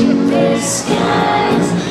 to the skies